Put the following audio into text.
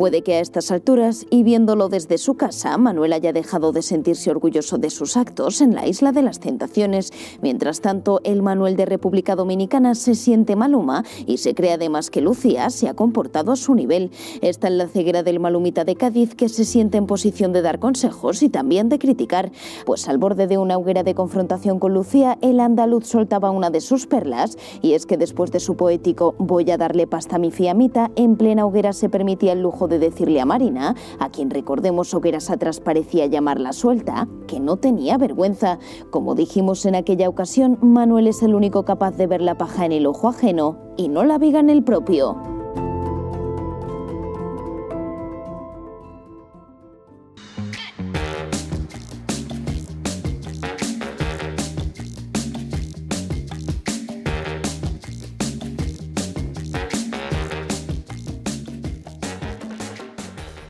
Puede que a estas alturas, y viéndolo desde su casa, Manuel haya dejado de sentirse orgulloso de sus actos en la isla de las tentaciones. Mientras tanto, el Manuel de República Dominicana se siente maluma y se cree además que Lucía se ha comportado a su nivel. Está en la ceguera del malumita de Cádiz que se siente en posición de dar consejos y también de criticar, pues al borde de una hoguera de confrontación con Lucía, el andaluz soltaba una de sus perlas y es que después de su poético voy a darle pasta a mi fiamita, en plena hoguera se permitía el lujo de decirle a Marina, a quien recordemos hogueras atrás parecía llamarla suelta, que no tenía vergüenza. Como dijimos en aquella ocasión, Manuel es el único capaz de ver la paja en el ojo ajeno y no la viga en el propio.